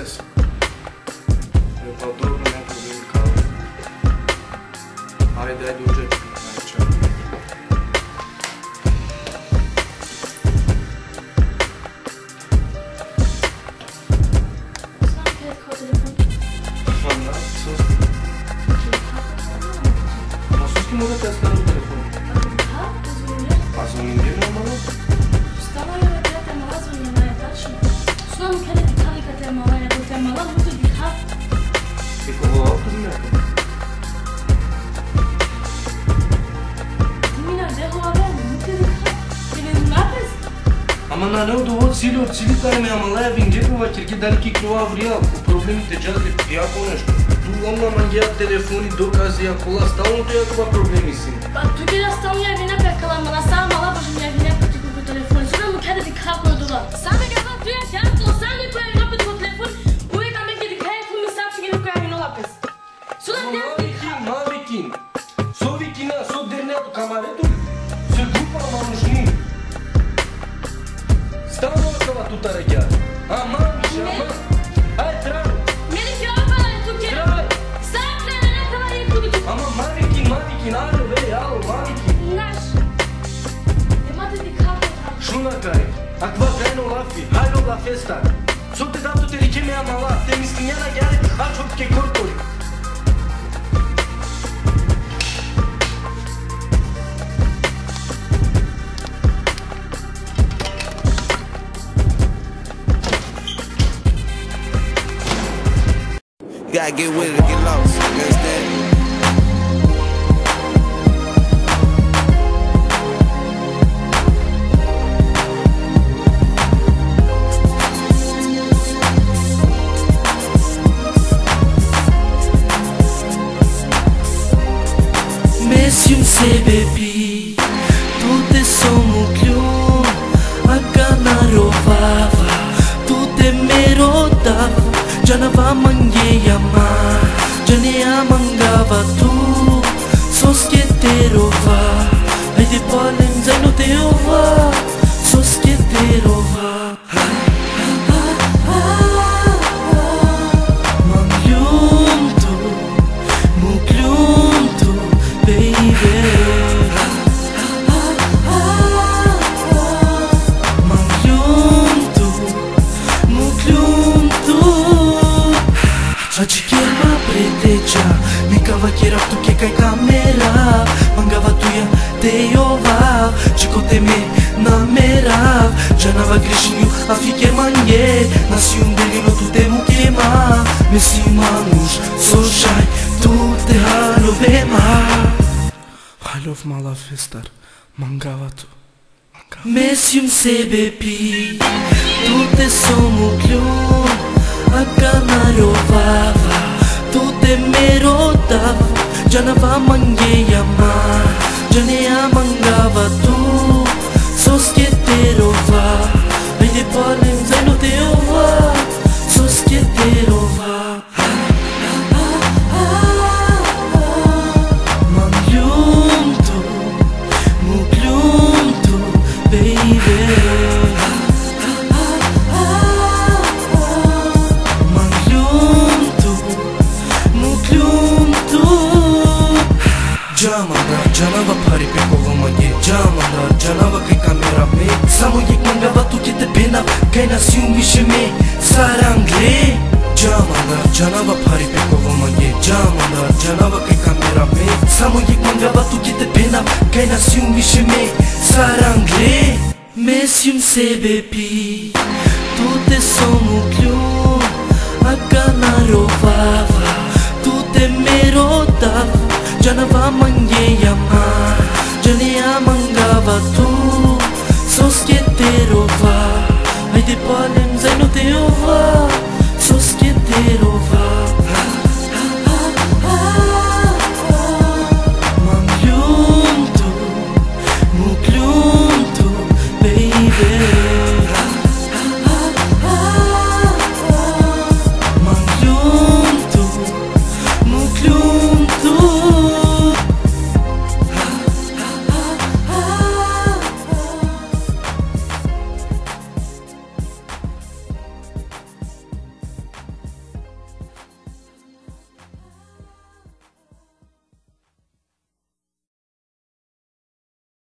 processo. Meu pau todo, né? Comigo em на не од цили од цилите ме ама лаја вингепова ќе дали ки крова врија по проблемите џади јако нешто. Ту омна мангија телефони, докази, ја кола, стално тоа тоа проблеми си. Pa tu gdje stalno ja vina pekala, mala sama mala bože mi ja vina proti kupu telefon. Sada mu kada ti kako je dola. Same ga znam tu ja ja to sami koja je opet ko telefon. Uvijek ga me gdje kaj fu mi sači gdje koja je vino lapes. Sada Ама ne Мавикин, Мавикин. Со викина, со дернето, камарето, soltanto dirigí mi mamá de mis niñas ya a çok que corto Gotta get with it, get lost, understand? Se bebi, tudo sebebi Tute sono a cana rovava. Tute é merodava Janava mange ama Jane amangava tu Sos que te rova Ai de polen zai no te ova Facci chiama preteja Mikava kira tu ke kai kamera Mangava tuya deyova Çiko teme namera Canava greşinyu afi kemanye Nasyun delino tu temu kema Mesi manush soşay Tu te halovema Halov malafestar Mangava tu. Mesium sebepi Tu te somut ljub makamaruvava Tute merotava Janava mange yama Janea mangava tu Жанава пари беговама ги джамана да, Жанава кај камера ме Само ги кангава туке те пена Кај нас и умише ме Сарангле Джамана да, Жанава пари беговама ги джамана да, Жанава кај камера ме Само ги кангава туке те пена Кај нас и умише ме Сарангле Месим себе пи. Туте сом уклю Ака наровава. Туте ме родава Janava manhã